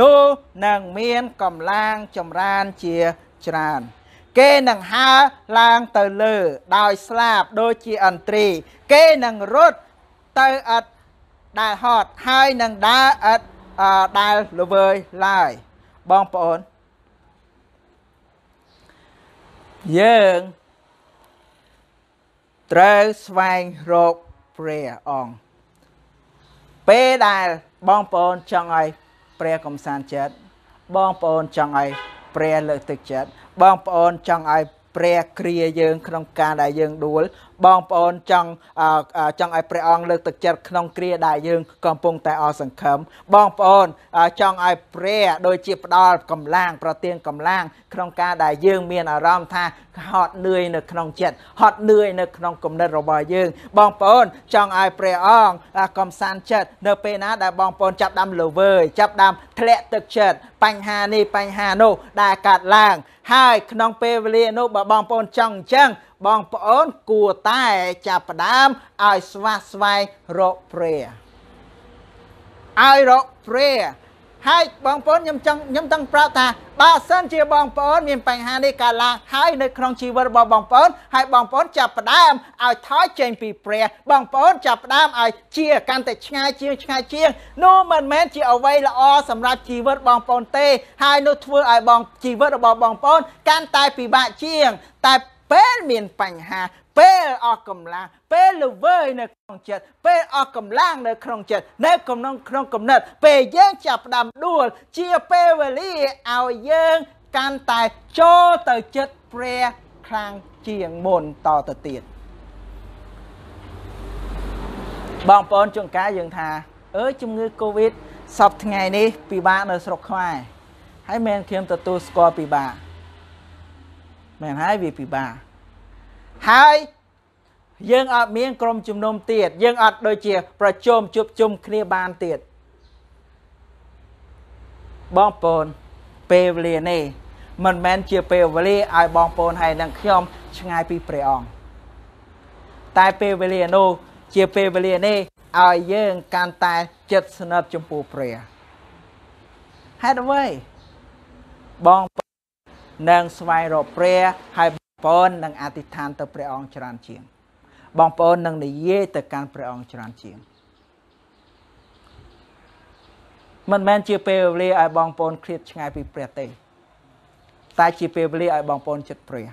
នោះនឹងមានកម្លាំងចម្រើនជាច្រើនគេនឹងហើរឡើងទៅលើដោយស្លាបដូចជាអន្ត្រី គេនឹងរត់ទៅឥតដែលហត់ហើយនឹងដើរឥតដែលល្វើយឡើយបងប្អូនយើងត្រូវស្វែងរក ព្រះអង្គពេលដែលបងប្អូនចង់ឲ្យព្រះកំសាន្តចិត្តបងប្អូនចង់ឲ្យព្រះលើកទឹកចិត្តបងប្អូនចង់ឲ្យព្រះគ្រាយើងក្នុងការដែលយើងដួល បងប្អូនចង់ចង់ឲ្យព្រះអង្គលើកទឹកចិត្តក្នុងគ្រាដែលយើងកំពុងតែអស់សង្ឃឹមបងប្អូនចង់ឲ្យព្រះដូចជាផ្ដល់កម្លាំងប្រទានកម្លាំងក្នុងការដែលយើងមានអារម្មណ៍ថាហត់នឿយនៅក្នុងចិត្តហត់នឿយនៅក្នុងគំនិតរបស់យើង បងប្អូនចង់ឲ្យព្រះអង្គកំសាន្តចិត្តនៅពេលណាដែលបងប្អូនចាប់ដាំលើវើយចាប់ដាំធ្លាក់ទឹកចិត្តបញ្ហានេះបញ្ហានោះដែលកើតឡើង ហើយក្នុងពេលវេលានោះបើបងប្អូនចង់អញ្ចឹងបងប្អូនគួរតែចាប់ផ្ដើមឲ្យស្វះស្វែងរកព្រះឲ្យរកព្រះ ហើយបងប្អូនខ្ញុំចង់ខ្ញុំចង់ប្រាប់ថាបើសិនជាបងប្អូនមានបញ្ហានេះកើតឡើងហើយនៅក្នុងជីវិតរបស់បងប្អូនហើយបងប្អូនចាប់ផ្ដើមឲ្យថយចេញពីព្រះបងប្អូនចាប់ផ្ដើមឲ្យជាកាន់តែឆ្ងាយជាងឆ្ងាយជាងនោះមិនមែនជាអ្វីល្អសម្រាប់ជីវិតបងប្អូនទេហើយនោះធ្វើឲ្យបងជីវិតរបស់បងប្អូនកាន់តែពិបាកជាងតែពេលមានបញ្ហា ពេលអស់កម្លាំងពេលល្វើយនៅក្នុងចិត្តពេលអស់កម្លាំងនៅក្នុងចិត្តនៅក្នុងក្នុងគំនិត ពេលយើងចាប់ផ្ដើមដួល ជាពេលវេលាឲ្យយើងកាន់តែចូលទៅចិត្តព្រះខ្លាំងជាងមុនតទៅទៀតបងប្អូនជួនកាលយើងថាអើជំងឺ Covid សពថ្ងៃនេះពិបាកនៅស្រុកខ្មែរហើយមែនខ្ញុំទទួលស្គាល់ពិបាកមែនហើយវាពិបាក ហើយយើងអត់មានក្រុមជំនុំទៀតយើងអត់ដូចជា ប្រជុំជួបជុំគ្នាបានទៀតបងប្អូនពេលវេលានេះមិនមែនជាពេលវេលាឲ្យបងប្អូនហើយនឹងខ្ញុំឆ្ងាយពីព្រះអង្គតែពេលវេលានោះជាពេលវេលានេះឲ្យយើងកាន់តែចិត្តស្និទ្ធចំពោះព្រះហេតុអ្វីបងប្អូននឹងស្វែងរកព្រះហើយ បងប្អូននឹងអធិដ្ឋានទៅព្រះអង្គច្រើនជាង បងប្អូននឹងនិយាយទៅកាន់ព្រះអង្គច្រើនជាងមិនមែនជាពេលវេលាឲ្យបងប្អូនឃ្លាតឆ្ងាយពីព្រះទេតែជាពេលវេលាឲ្យបងប្អូនចិត្តព្រះ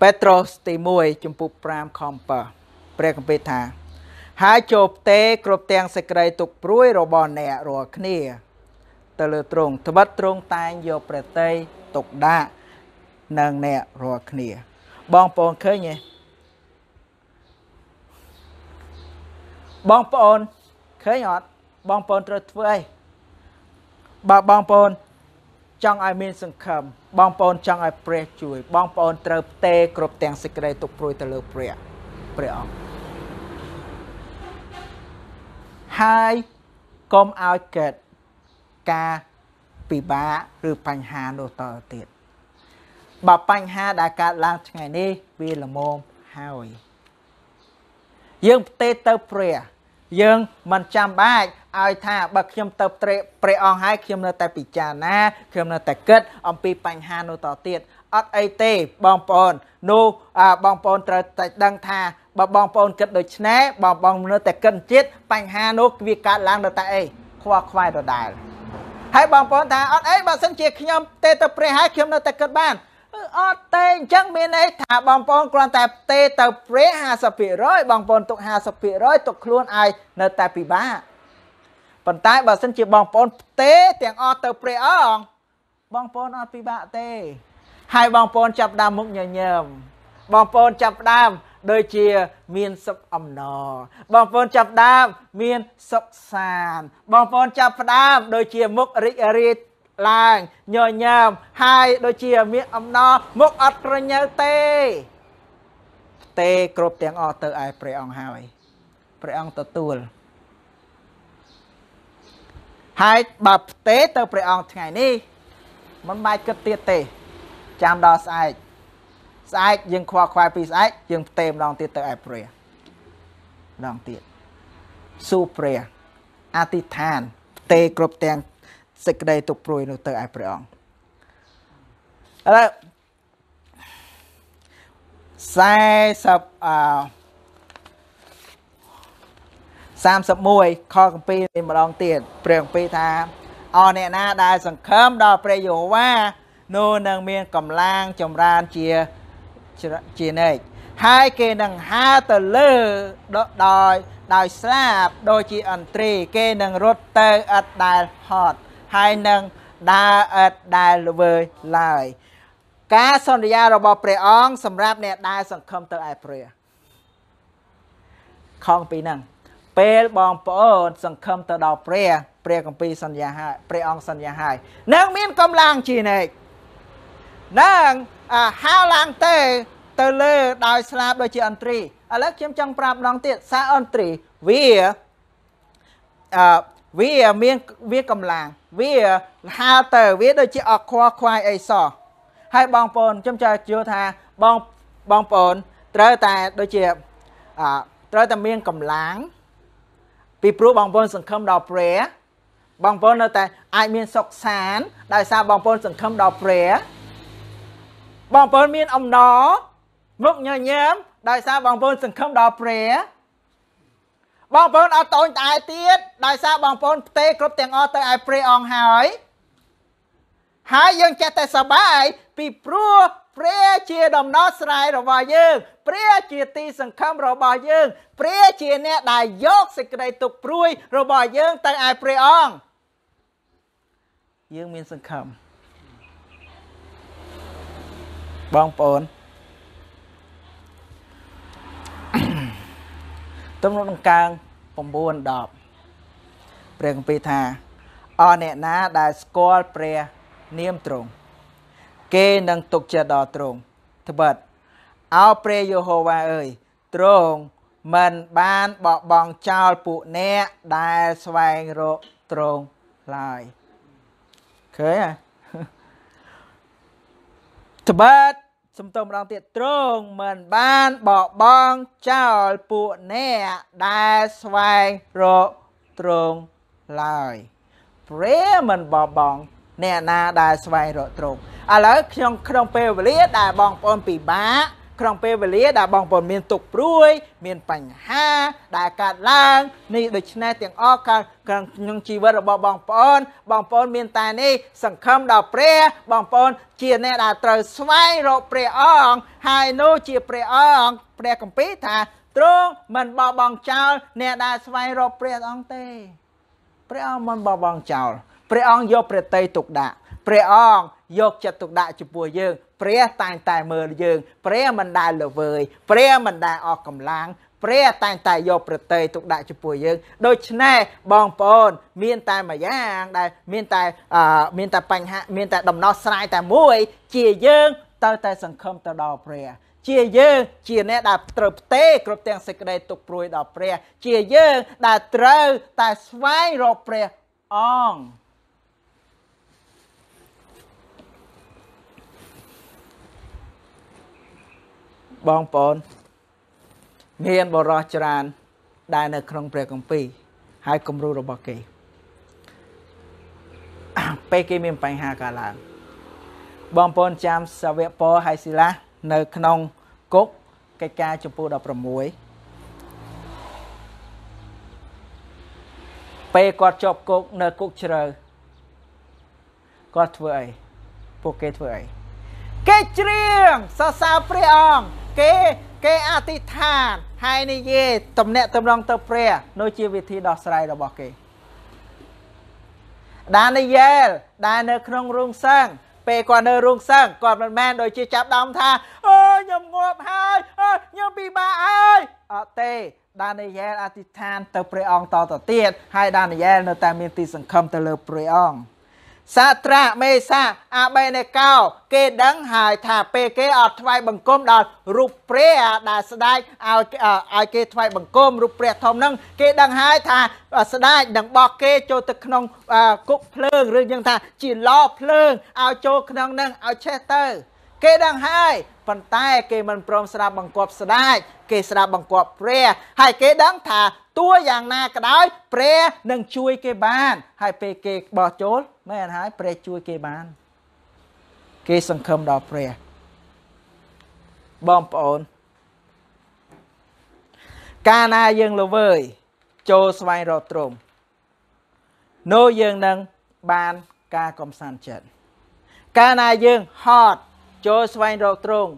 ពេត្រុសទី1ចំពុក5ខ7ព្រះគម្ពីរថា ហើយចូលផ្ទេគ្រប់ទាំងសេចក្តីទុកព្រួយរបស់អ្នករាល់គ្នា ទៅលើទ្រង់ត្បិតទ្រង់តែងយកព្រះតីទុកដាក់នឹងអ្នករាល់គ្នា បងប្អូនឃើញទេបងប្អូនឃើញអត់បងប្អូនត្រូវធ្វើអីបើបងប្អូនចង់ឲ្យមានសង្ឃឹមបងប្អូនចង់ឲ្យព្រះជួយ បងប្អូនត្រូវផ្ទេគ្រប់ទាំងសេចក្តីទុកព្រួយទៅលើព្រះព្រះអង្គហើយកុំឲ្យកើត ការពិបាកឬបញ្ហានោះតទៅទៀតបើបញ្ហាដែលកើតឡើងថ្ងៃនេះវាល្មមហើយយើងផ្ទេទៅព្រះយើងមិនចាំបាច់ឲ្យថាបើខ្ញុំទៅព្រះអង្គហើយខ្ញុំនៅតែពិចារណាខ្ញុំនៅតែគិតអំពីបញ្ហានោះតទៀតអត់អីទេបងប្អូននោះបងប្អូនត្រូវតែដឹងថាបើបងប្អូនគិតដូច្នេះបងបងនៅតែគិតចិត្តបញ្ហានោះវាកើតឡើងនៅតែអីខ្វល់ខ្វាយដដែល ហើយបងប្អូនថាអត់អីបើសិនជាខ្ញុំទេទៅព្រះហើយខ្ញុំនៅតែគិតបានអត់ទេអញ្ចឹងមានន័យថាបងប្អូនគ្រាន់តែទេទៅព្រះ50%បងប្អូនទុក50%ទុកខ្លួនឲ្យនៅតែពិបាកប៉ុន្តែបើសិនជាបងប្អូនទេទាំងអស់ទៅព្រះអង្គបងប្អូនអត់ពិបាកទេ ហើយបងប្អូនចាប់ដើមមុខញញឹមបងប្អូនចាប់ដើម ដូចជាមានសុខអំណរបងប្អូនចាប់ដើមមានសុខសាន្តបងប្អូនចាប់ផ្ដើមដូចជាមុខរីករាយឡើងញញឹមហើយដូចជាមានអំណរមុខអត់ក្រញើទេទេគ្រប់ទាំងអស់ទៅឯព្រះអង្គហើយព្រះអង្គទទួលហើយបើផ្ទេទៅព្រះអង្គថ្ងៃនេះមិនបាច់គិតទៀតទេ ចាំដល់ស្អែក ស្អែកយើងខ្វល់ខ្វាយពីស្អែកយើងផ្ទេម្ដងទៀតទៅឯព្រះម្ដងទៀតស៊ូព្រះអធិដ្ឋានផ្ទេគ្រប់ទាំងសេចក្តីទុកព្រួយនោះទៅឯព្រះអង្គឥឡូវ40អឺ31ខកម្ពីនេះម្ដងទៀតព្រះកម្ពីថាអរអ្នកណាដែលសង្ឃឹមដល់ព្រះយេហូវ៉ានោះនឹងមានកម្លាំងចម្រើនជា ជានិច្ចហើយគេនឹងហើរទៅលើដោយដោយស្លាបដូចជាអន្ត្រី គេនឹងរត់ទៅឥតដែលហត់ហើយនឹងដើរឥតដែលល្វើយឡើយការសន្យារបស់ព្រះអង្គសម្រាប់អ្នកដែលសង្ឃឹមទៅឯព្រះខំពីហ្នឹងពេលបងប្អូនសង្ឃឹមទៅដល់ព្រះព្រះគម្ពីរសន្យាហើយព្រះអង្គសន្យាហើយនឹងមានកម្លាំងជានិច្ចនឹងហើឡើងទៅ ទៅលើដោយស្លាបដូចជាអន្ត្រីឥឡូវខ្ញុំចង់ប្រាប់ម្ដងទៀតសារអន្ត្រីវាអឺវាមានវាកម្លាំងវាហើទៅវាដូចជាអខ្វល់ខ្វាយអីសោះហើយបងប្អូនខ្ញុំចង់ជឿថាបងបងប្អូនត្រូវតែដូចជាអឺត្រូវតែមានកម្លាំងពីព្រោះបងប្អូនសង្ឃឹមដល់ព្រះបងប្អូននៅតែអាចមានសុខសាន្តដោយសារបងប្អូនសង្ឃឹមដល់ព្រះបងប្អូនមានអំណរ មុខញញឹមដោយសារបងប្អូនសង្ឃឹមដល់ព្រះបងប្អូនអត់តូចតែទៀតដោយសារបងប្អូនផ្ទេគ្រប់ទាំងអស់ទៅឲ្យព្រះអង្គហើយហើយយើងចេះតែសប្បាយពីព្រោះព្រះជាដំណោះស្រាយរបស់យើងព្រះជាទីសង្ឃឹមរបស់យើងព្រះជាអ្នកដែលយកសេចក្តីទុក្ខព្រួយរបស់យើងទៅឲ្យព្រះអង្គយើងមានសង្ឃឹមបងប្អូន ទំនុកដង្កើង9 10ព្រះគម្ពីរថាអរអ្នកណាដែលស្គាល់ព្រះនាមទ្រង់គេនឹងទុកចិត្តដល់ទ្រង់ត្បិតអោព្រះយេហូវ៉ាអើយទ្រង់មិនបានបបង់ចោលពួកអ្នកដែលស្វែងរកទ្រង់ឡើយឃើញហ៎ត្បិត សំទោម្ដងទៀតទ្រង់មិនបានបបង់ចោលពួកអ្នកដែលស្វែងរកទ្រង់ឡើយព្រះមិនបបង់អ្នកណាដែលស្វែងរកទ្រង់ឥឡូវខ្ញុំក្នុងពេលវេលាដែលបងប្អូនពិបាក ក្នុងពេលវេលាដែលបងប្អូនមានទុកព្រួយ មានបញ្ហាដែលកើតឡើងនេះដូច្នេះទាំងអស់កើតក្នុងជីវិតរបស់បងប្អូន បងប្អូនមានតែនេះសង្ឃឹមដល់ព្រះ បងប្អូន ជាអ្នកដែលត្រូវស្វែងរកព្រះអង្គហើយនោះជាព្រះអង្គព្រះគម្ពីរថាទ្រង់មិនបបង់ចោលអ្នកដែលស្វែងរកព្រះអង្គទេ ព្រះអង្គមិនបបង់ចោលព្រះអង្គយកព្រះតីទុកដាក់ព្រះអង្គ យកចិត្តទុកដាក់ចំពោះយើង ព្រះតែងតែមើលយើង ព្រះមិនដែលល្វើយព្រះមិនដែលអស់កម្លាំងព្រះតែងតែយកប្រតិទុកដាក់ចំពោះយើងដូច្នេះបងប្អូន មានតែមួយយ៉ាងដែលមានតែមានតែបញ្ហាមានតែដំណោះស្រាយតែមួយ ជាយើងទៅតែសង្ឃឹមទៅដល់ព្រះជាយើងជាអ្នកដែលត្រូវផ្ទេគ្រប់ទាំងសេចក្តីទុកព្រួយដល់ព្រះ ជាយើងដែលត្រូវតែស្វែងរកព្រះអង្គ បងប្អូន មានបរោះច្រើនដែលនៅក្នុងព្រះគម្ពីរហើយគំរូរបស់គេពេលគេមានបញ្ហាកើតឡើងពបងប្អូនចាំសាវកពរហើយសិលានៅក្នុងគុកកិច្ចការចំពោះ16ពេលគាត់ជាប់គុកនៅគុកជ្រៅគាត់ធ្វើអីពួកគេធ្វើអីគេច្រៀងសរសើរព្រះអង្គ គេគេអធិដ្ឋានហើយនិយាយតំណាក់តំណងទៅព្រះនោះជាវិធីដោះស្រាយរបស់គេដានីយ៉ែលដែលនៅក្នុងរោងសើងពេលគាត់នៅរោងសើងគាត់មិនមែនដូចជាចាប់ដើមថាអូខ្ញុំងាប់ហើយអូខ្ញុំពិបាកហើយអត់ទេដានីយ៉ែលអធិដ្ឋានទៅព្រះអង្គតទៅទៀតហើយដានីយ៉ែលនៅតែមានទីសង្ឃឹមទៅលើព្រះអង្គ សាត្រាមេសាអាបេនេកោ គេដឹងហើយថាពេលគេអត់ថ្វាយបង្គំដល់រូបព្រះដែលស្ដេចឲ្យឲ្យគេថ្វាយបង្គំរូបព្រះធំហ្នឹងគេដឹងហើយថាស្ដេចនឹងបោះគេចូលទៅក្នុងគុកភ្លើងឬយ៉ាងថាជាឡភ្លើងឲ្យចូលក្នុងហ្នឹងឲ្យឆេះទៅ គេដឹងហើយ ប៉ុន្តែគេមិនព្រមស្ដាប់បង្គាប់ស្ដេចគេស្ដាប់បង្គាប់ព្រះហើយគេដឹងថាទោះយ៉ាងណាក៏ដោយព្រះនឹងជួយគេបាន ហើយពេលគេបោះចូលមែនហើយព្រះជួយគេបាន គេសង្ឃឹមដល់ព្រះបងប្អូនកាលណាយើងល្វើយចូលស្វែងរកទ្រង់នោះយើងនឹងបានការកំសាន្តចិត្តកាលណាយើងហត់ ចូលស្វែងរកទ្រង់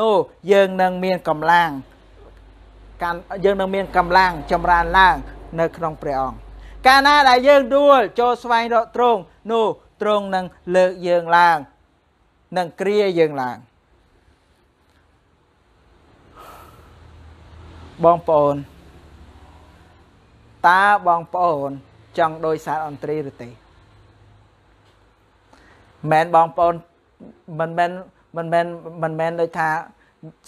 នោះយើងនឹងមានកម្លាំងកាន់យើងនឹងមានកម្លាំងចម្រើនឡើងនៅក្នុងព្រះអង្គកាលណាដែលយើងដួលចូលស្វែងរកទ្រង់នោះទ្រង់នឹងលើកយើងឡើងនឹងគ្រាយើងឡើងបងប្អូនតើបងប្អូនចង់ដោយសារអន្តរីឬទេមែនបងប្អូនមិនមែន មិនមែនមិនមែនដូចថា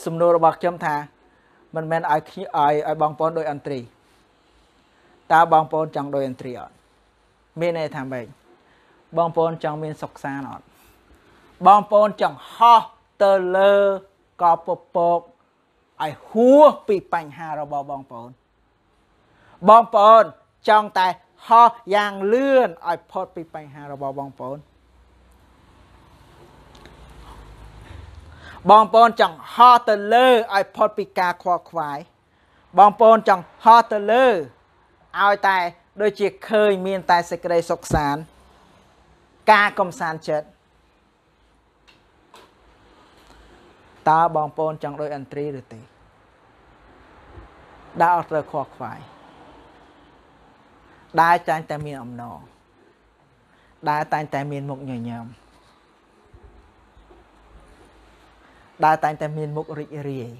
សំណួររបស់ខ្ញុំថា មិនមែនឲ្យឲ្យឲ្យបងប្អូនដោយអន្ត្រីតើបងប្អូនចង់ដោយអន្ត្រីអត់មានន័យថាម៉េចបងប្អូនចង់មានសុខសាន្តអត់បងប្អូនចង់ហោះទៅលើកពពកឲ្យហួសពីបញ្ហារបស់បងប្អូនបងប្អូនចង់តែហោះយ៉ាងលឿនឲ្យផុតពីបញ្ហារបស់បងប្អូន បងប្អូនចង់ហោះទៅលើឲ្យផុតពីការខ្វល់ខ្វាយបងប្អូនចង់ហោះទៅលើឲ្យតែដូចជាឃើញមានតែសេចក្តីសុខសាន្តការកំសាន្តចិត្តតើបងប្អូនចង់ដូចអន្ត្រីឬទេដើរអត់ត្រូវខ្វល់ខ្វាយដើរចាញ់តែមានអំណរដើរតែងតែមានមុខញញឹម ដើរតែងតែមានមុខរីករាយ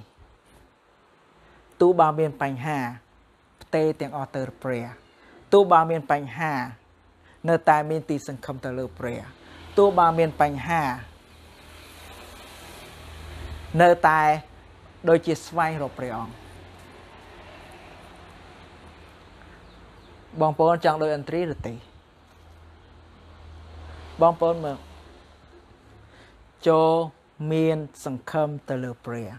ទោះបើមានបញ្ហាផ្ទេទាំងអស់ទៅព្រះទោះបើមានបញ្ហា នៅតែមានទីសង្ឃឹមទៅលើព្រះទោះបើមានបញ្ហា នៅតែដូចជាស្វែងរកព្រះអង្គបងប្អូនចង់ដោយអន្ត្រីឬទេបងប្អូនមើលចូល មានសង្ឃឹមទៅលើព្រះ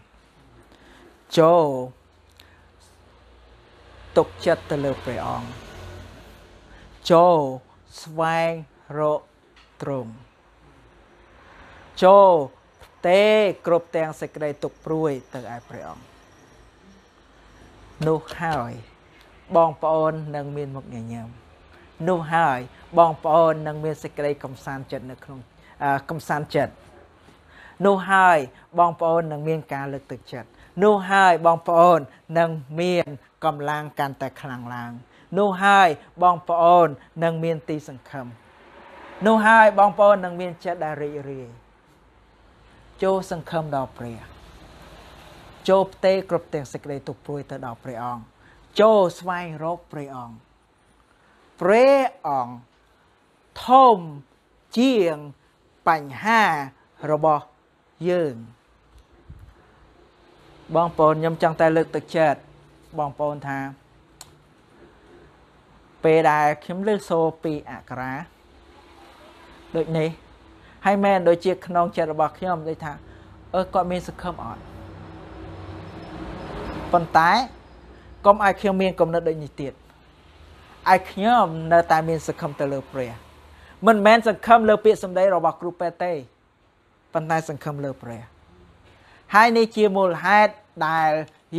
ចូលទុកចិត្តទៅលើព្រះអង្គចូលស្វែងរកទ្រង់ចូលទេគ្រប់ទាំងសេចក្តីទុកព្រួយទៅឯព្រះអង្គនោះហើយបងប្អូននឹងមានមុខញញឹមនោះហើយបងប្អូននឹងមានសេចក្តីកំសាន្តចិត្តនៅក្នុងកំសាន្តចិត្ត នោះហើយបងប្អូននឹងមានការលើកទឹកចិត្តនោះហើយបងប្អូននឹងមានកម្លាំងកាន់តែខ្លាំងឡើងនោះហើយបងប្អូននឹងមានទីសង្ឃឹមនោះហើយបងប្អូននឹងមានចិត្តដែលរីករាយចូលសង្ឃឹមដល់ព្រះចូលផ្ទេគ្រប់ទាំងសេចក្តីទុកព្រួយទៅដល់ព្រះអង្គចូលស្វែងរកព្រះអង្គព្រះអង្គធំជាងបញ្ហារបស់ យើង បងប្អូនខ្ញុំចង់តែលើកទឹកចិត្តបងប្អូនថាពេលដែលខ្ញុំលើកសូរពីអក្សរាដូចនេះហើយមែនដូចជាក្នុងចិត្តរបស់ខ្ញុំដូចថាអឺគាត់មានសង្ឃឹមអត់ប៉ុន្តែកុំឲ្យខ្ញុំមានគំនិតដូចនេះទៀតឲ្យខ្ញុំនៅតែមានសង្ឃឹមទៅលើព្រះ មិនមែនសង្ឃឹមលើពាក្យសម្ដីរបស់គ្រូពេទ្យទេ ប៉ុន្តែសង្ឃឹមលើព្រះហើយនេះជាមូលហេតុដែល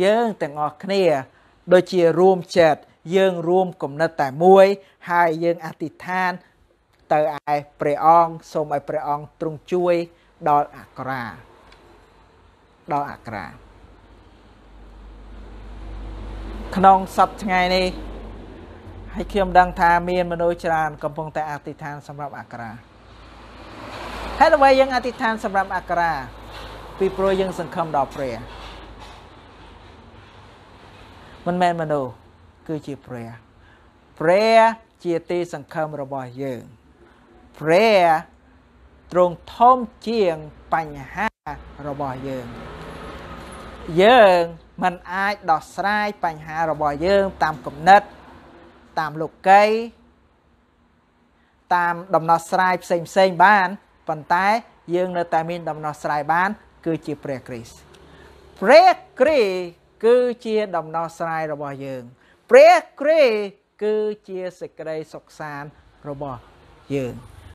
យើងទាំងអស់គ្នាដូចជារួមចិត្តយើងរួមគំនិតតែមួយ ហើយយើងអធិដ្ឋាន ទៅឯព្រះអង្គសូមឲ្យព្រះអង្គទ្រង់ជួយដល់អក្រាដល់អក្រាក្នុងសប្តាហ៍ថ្ងៃនេះហើយខ្ញុំដឹងថាមានមនុស្សច្រើនកំពុងតែអធិដ្ឋានសម្រាប់អក្រា ហេតុអ្វីយើងអធិដ្ឋានសម្រាប់អក្រាពីព្រោះយើងសង្ឃឹមដល់ព្រះមិនមែនមនុស្សគឺជាព្រះព្រះជាទីសង្ឃឹមរបស់យើងព្រះទ្រង់ធំជាងបញ្ហារបស់យើង យើងមិនអាចដោះស្រាយបញ្ហារបស់យើងតាមគំនិត តាមលោកីតាមដំណោះស្រាយផ្សេងផ្សេងបាន ប៉ុន្តែយើងនៅតែមានដំណោះស្រាយបាន គឺជាព្រះគ្រីស្ទព្រះគ្រីស្ទគឺជាដំណោះស្រាយរបស់យើង ព្រះគ្រីស្ទគឺជាសេចក្តីសុខសាន្តរបស់យើង